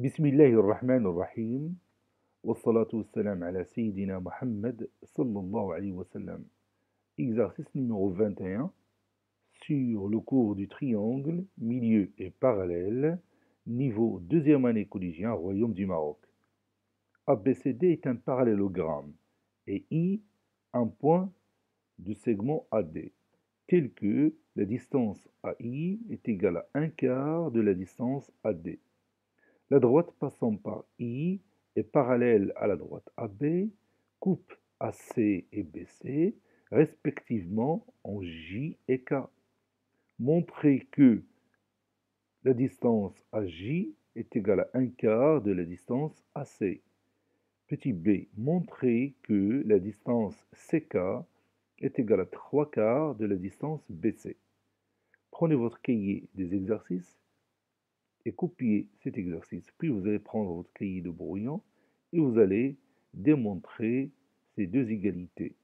بسم الله الرحمن الرحيم والصلاة والسلام على سيدنا Mohammed sallallahu alayhi wa sallam. Exercice numéro 21 sur le cours du triangle, milieu et parallèle, niveau deuxième année collégien, Royaume du Maroc. ABCD est un parallélogramme et I un point du segment AD, tel que la distance AI est égale à un quart de la distance AD. La droite passant par I est parallèle à la droite AB, coupe AC et BC, respectivement en J et K. Montrez que la distance AJ est égale à un quart de la distance AC. Petit b, montrez que la distance CK est égale à trois quarts de la distance BC. Prenez votre cahier des exercices et copiez cet exercice. Puis vous allez prendre votre cahier de brouillon et vous allez démontrer ces deux égalités.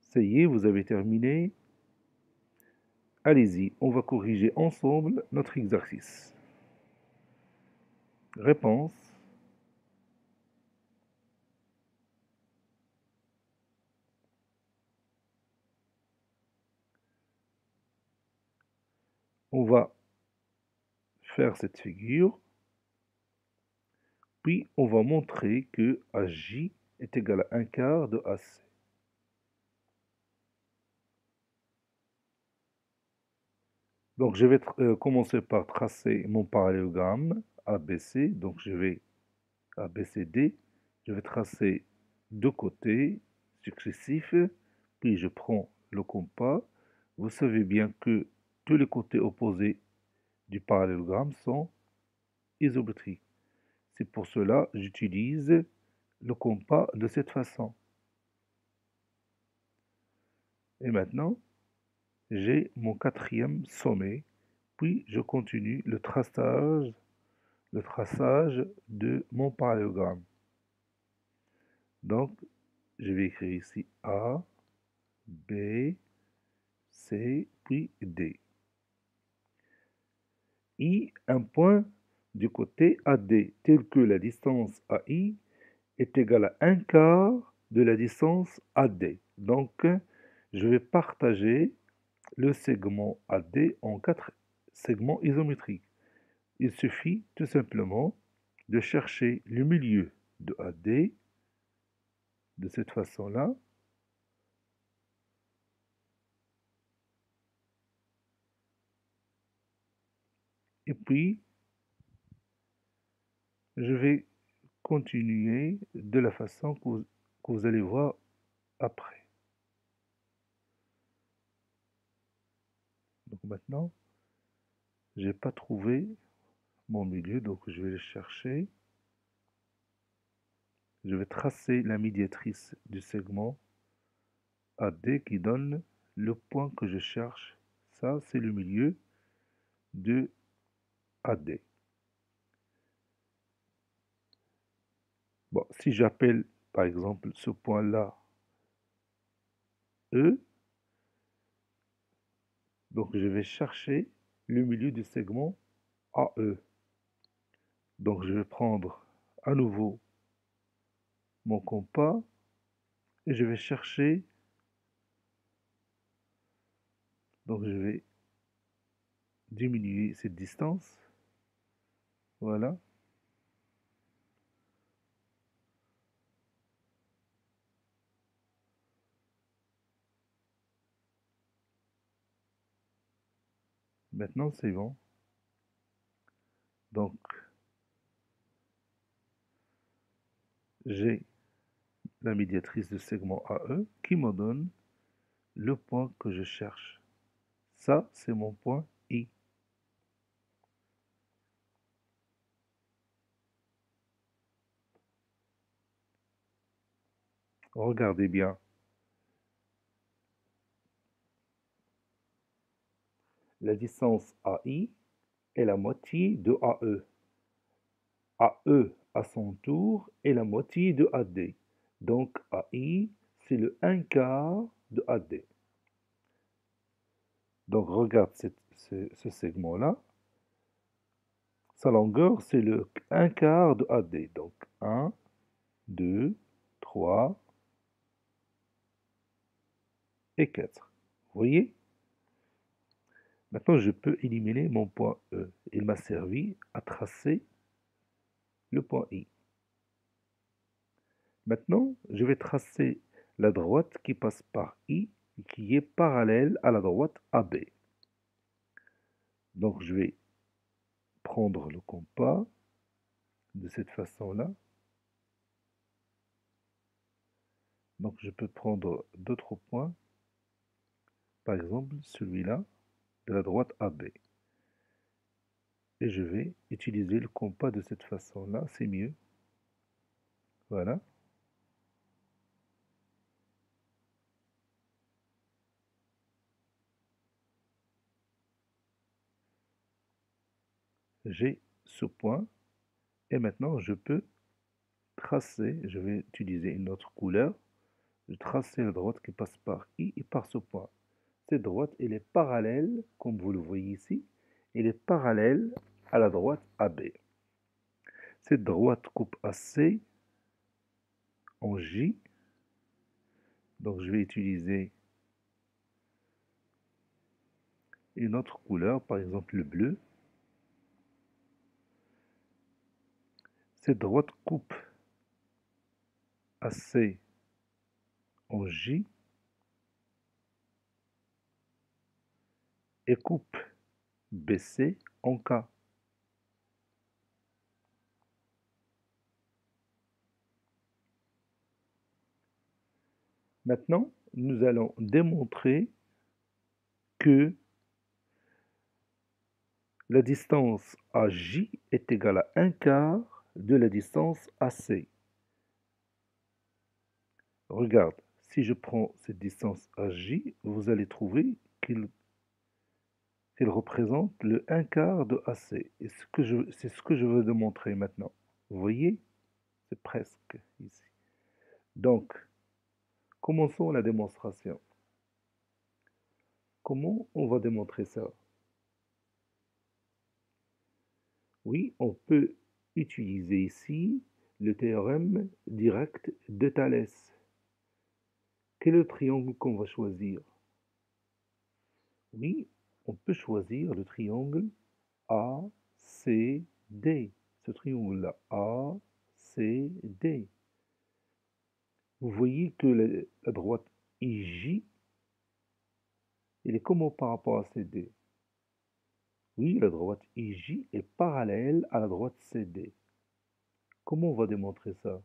Ça y est, vous avez terminé. Allez-y, on va corriger ensemble notre exercice. Réponse. On va faire cette figure, puis on va montrer que AJ est égal à un quart de AC. Donc je vais euh, commencer par tracer mon parallélogramme ABC, donc je vais ABCD, je vais tracer deux côtés successifs, puis je prends le compas. Vous savez bien que tous les côtés opposés du parallélogramme sont isométriques. C'est pour cela que j'utilise le compas de cette façon. Et maintenant, j'ai mon quatrième sommet, puis je continue le traçage, le traçage de mon parallélogramme. Donc, je vais écrire ici A, B, C, puis D. I un point du côté AD, tel que la distance AI est égale à un quart de la distance AD. Donc, je vais partager le segment AD en quatre segments isométriques. Il suffit tout simplement de chercher le milieu de AD de cette façon-là puis, je vais continuer de la façon que vous, allez voir après. Donc maintenant, je n'ai pas trouvé mon milieu, donc je vais le chercher. Je vais tracer la médiatrice du segment AD qui donne le point que je cherche. Ça, c'est le milieu de AD. Bon, si j'appelle par exemple ce point-là E, donc je vais chercher le milieu du segment AE. Donc je vais prendre à nouveau mon compas et je vais chercher donc je vais diminuer cette distance voilà. Maintenant, c'est bon. Donc, j'ai la médiatrice de segment AE qui me donne le point que je cherche. Ça, c'est mon point I. Regardez bien. La distance AI est la moitié de AE. AE à son tour est la moitié de AD. Donc AI, c'est le 1 quart de AD. Donc regarde ce, segment-là. Sa longueur, c'est le 1 quart de AD. Donc 1, 2, 3 et 4. Vous voyez? Maintenant, je peux éliminer mon point E. Il m'a servi à tracer le point I. Maintenant, je vais tracer la droite qui passe par I qui est parallèle à la droite AB. Donc je vais prendre le compas de cette façon-là. Donc je peux prendre d'autres points, par exemple celui-là de la droite AB. Et je vais utiliser le compas de cette façon-là, c'est mieux. Voilà. j'ai ce point et maintenant je peux tracer, je vais utiliser une autre couleur, je tracer la droite qui passe par I et par ce point. Cette droite, elle est parallèle, comme vous le voyez ici, elle est parallèle à la droite AB. Cette droite coupe AC en J. Donc je vais utiliser une autre couleur, par exemple le bleu. Cette droite coupe AC en J et coupe BC en K. Maintenant, nous allons démontrer que la distance AJ est égale à 1 quart de la distance AC. Regarde, si je prends cette distance AJ, vous allez trouver qu'il représente le 1 quart de AC. Et c'est ce que je veux démontrer maintenant. Vous voyez? C'est presque ici. Donc, commençons la démonstration. Comment on va démontrer ça? Oui, on peut utiliser ici le théorème direct de Thalès. Quel est le triangle qu'on va choisir? Oui, on peut choisir le triangle ACD. Ce triangle-là, ACD. Vous voyez que la, droite IJ, elle est comment par rapport à CD oui, la droite IJ est parallèle à la droite CD. Comment on va démontrer ça?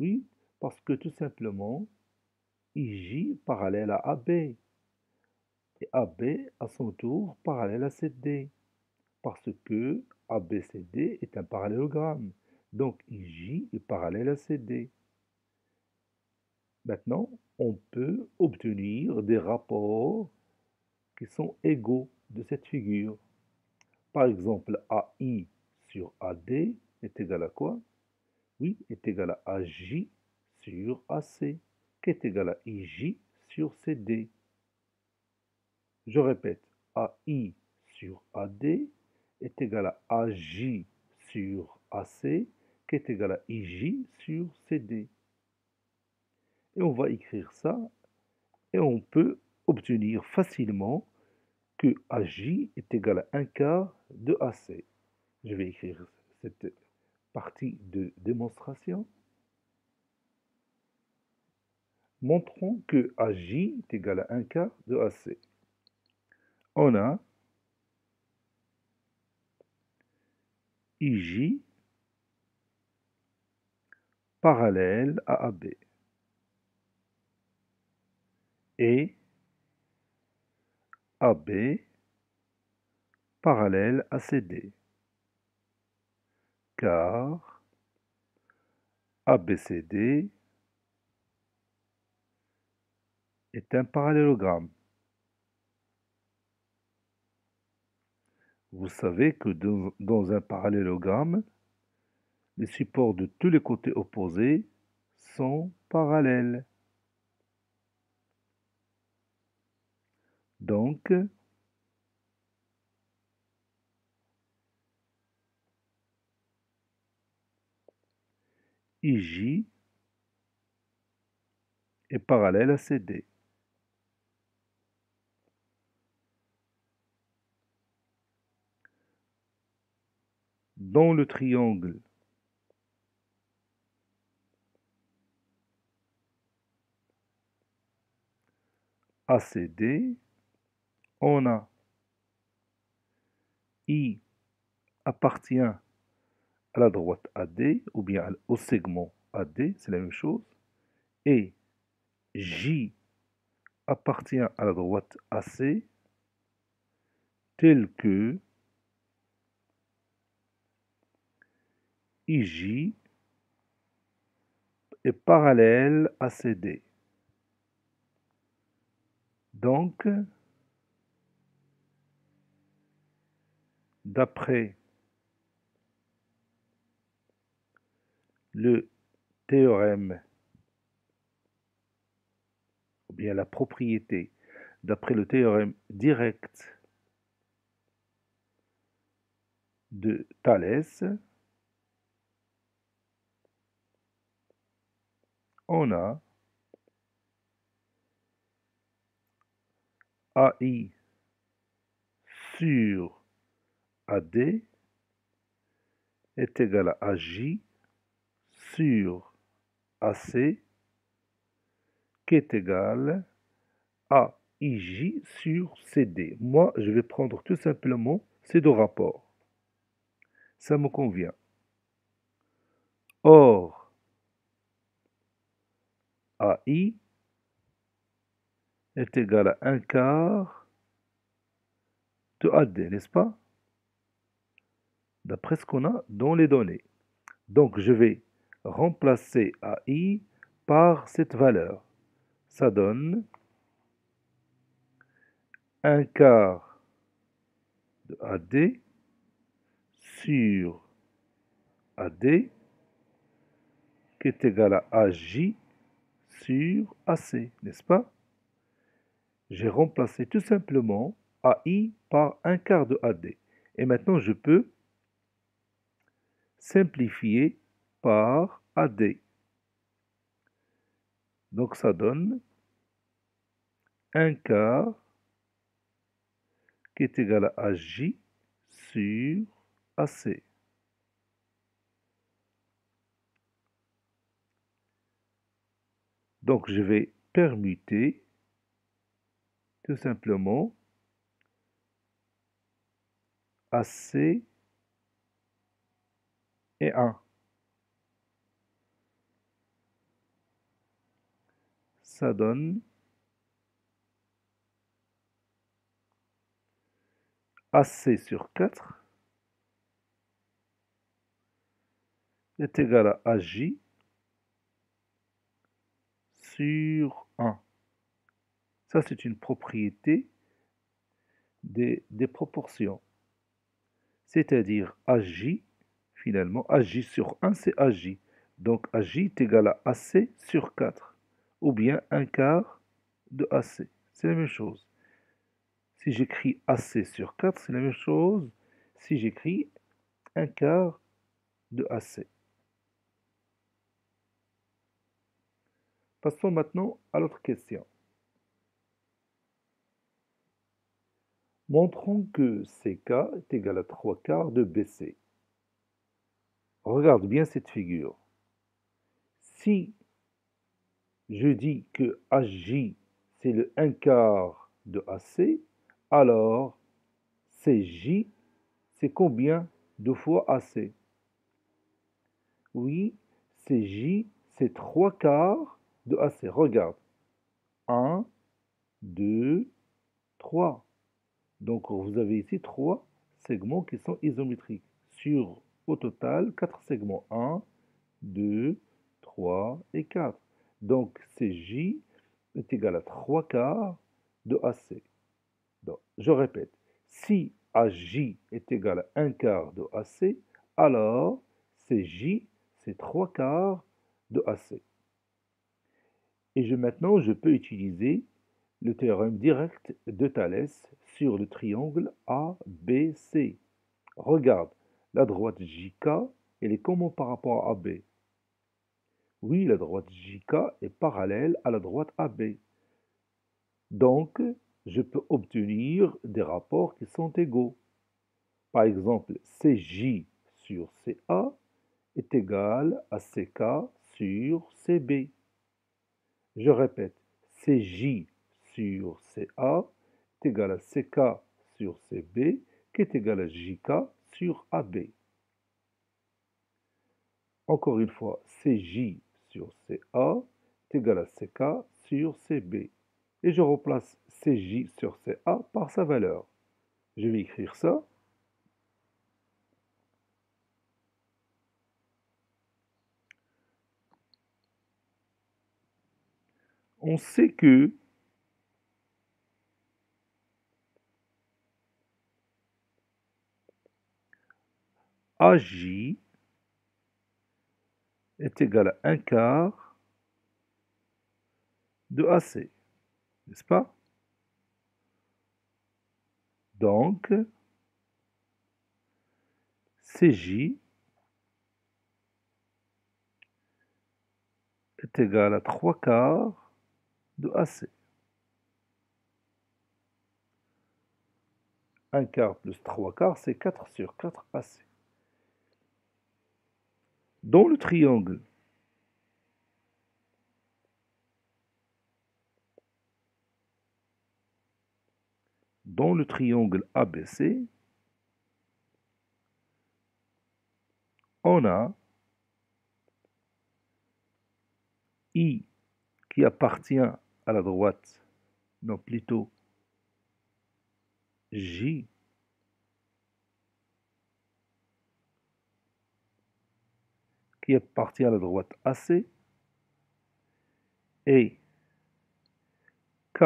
Oui, parce que tout simplement, IJ parallèle à AB. Et AB, à son tour, parallèle à CD. Parce que ABCD est un parallélogramme. Donc IJ est parallèle à CD. Maintenant, on peut obtenir des rapports sont égaux de cette figure. Par exemple, AI sur AD est égal à quoi? Oui, est égal à AJ sur AC, qui est égal à IJ sur CD. Je répète, AI sur AD est égal à AJ sur AC, qui est égal à IJ sur CD. Et on va écrire ça, et on peut obtenir facilement que AJ est égal à 1 quart de AC. Je vais écrire cette partie de démonstration. Montrons que AJ est égal à 1 quart de AC. On a IJ parallèle à AB et AB parallèle à CD, car ABCD est un parallélogramme. Vous savez que dans un parallélogramme, les supports de tous les côtés opposés sont parallèles. Donc, IJ est parallèle à CD. Dans le triangle ACD, on a I appartient à la droite AD, ou bien au segment AD, c'est la même chose, et J appartient à la droite AC, tel que IJ est parallèle à CD. Donc, d'après le théorème, ou bien la propriété, d'après le théorème direct de Thalès, on a AI sur AD est égal à AJ sur AC qui est égal à IJ sur CD. Moi, je vais prendre tout simplement ces deux rapports. Ça me convient. Or, AI est égal à 1 quart de AD, n'est-ce pas? D'après ce qu'on a dans les données. Donc je vais remplacer AI par cette valeur. Ça donne 1 quart de AD sur AD qui est égal à AJ sur AC, n'est-ce pas? J'ai remplacé tout simplement AI par un quart de AD. Et maintenant, je peux simplifier par AD. Donc ça donne un quart qui est égal à AJ sur AC. Donc je vais permuter tout simplement AC et 1. Ça donne AC sur 4 est égal à AJ sur 1. Ça, c'est une propriété des, proportions. C'est-à-dire AJ, finalement, AJ sur 1, c'est AJ. Donc AJ est égal à AC sur 4, ou bien un quart de AC. C'est la même chose. Si j'écris AC sur 4, c'est la même chose si j'écris un quart de AC. Passons maintenant à l'autre question. Montrons que CK est égal à 3 quarts de BC. Regarde bien cette figure. Si je dis que HJ c'est le 1 quart de AC, alors CJ c'est combien de fois AC Oui, CJ c'est 3 quarts de AC. Regarde. 1, 2, 3. Donc vous avez ici trois segments qui sont isométriques sur au total quatre segments 1, 2, 3 et 4. Donc CJ est égal à 3 quarts de AC. Donc, je répète, si AJ est égal à 1 quart de AC, alors CJ c'est 3 quarts de AC. Et maintenant, je peux utiliser le théorème direct de Thalès sur le triangle ABC. Regarde, la droite JK, elle est comment par rapport à AB Oui, la droite JK est parallèle à la droite AB. Donc, je peux obtenir des rapports qui sont égaux. Par exemple, CJ sur CA est égal à CK sur CB. Je répète, CJ sur CA est égal à CK sur CB qui est égal à JK sur AB. Encore une fois, CJ sur CA est égal à CK sur CB. Et je remplace CJ sur CA par sa valeur. Je vais écrire ça. On sait que AJ est égal à 1 quart de AC, n'est-ce pas? Donc, CJ est égal à 3 quarts de AC. 1 quart plus 3 quarts, c'est 4 sur 4 AC. Dans le triangle dans le triangle ABC, on a I qui appartient à la droite, non plutôt J. Qui appartient à la droite AC et K.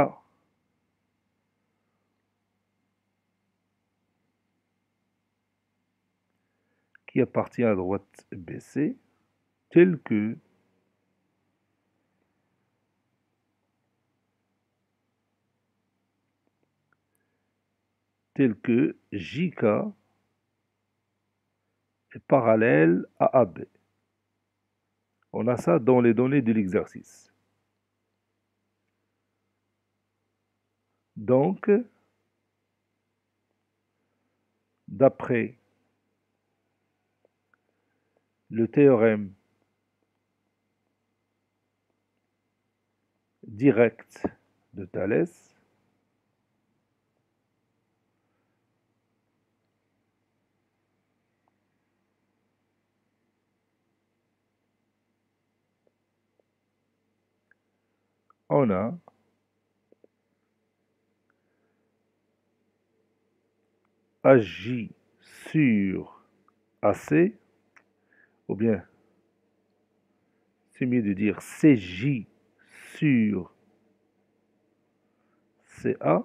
Qui appartient à la droite BC tel que tel que JK est parallèle à AB. On a ça dans les données de l'exercice. Donc, d'après le théorème direct de Thalès, on a agi sur AC, ou bien c'est mieux de dire CJ sur CA,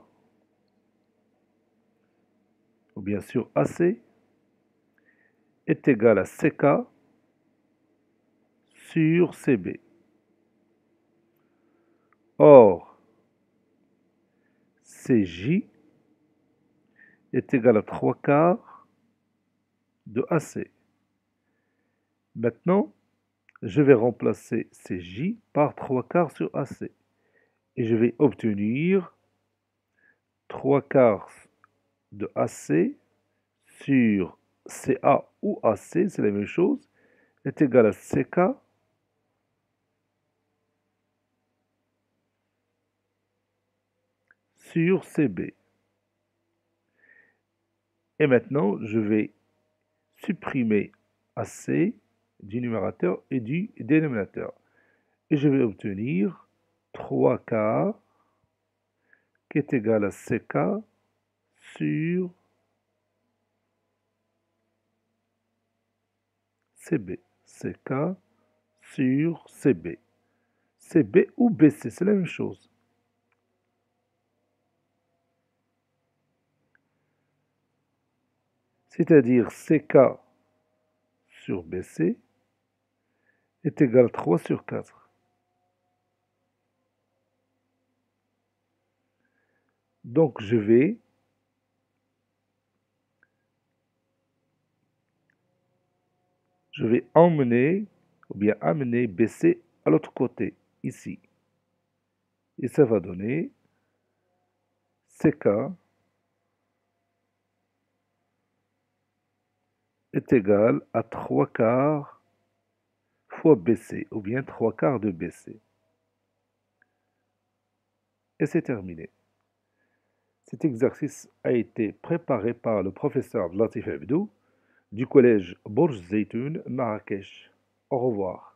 ou bien sur AC, est égal à CK sur CB. Or, CJ est égal à 3 quarts de AC. Maintenant, je vais remplacer CJ par 3 quarts sur AC. Et je vais obtenir 3 quarts de AC sur CA ou AC, c'est la même chose, est égal à CK sur CB. Et maintenant, je vais supprimer AC du numérateur et du dénominateur. Et je vais obtenir 3K qui est égal à CK sur CB. CK sur CB. CB ou BC, c'est la même chose. C'est-à-dire CK sur BC est égal à 3 sur 4. Donc je vais je vais emmener ou bien amener BC à l'autre côté, ici. Et ça va donner CK est égal à 3 quarts fois BC, ou bien 3 quarts de BC. Et c'est terminé. Cet exercice a été préparé par le professeur Latif Abdou du collège Bourj Zeytoun, Marrakech. Au revoir.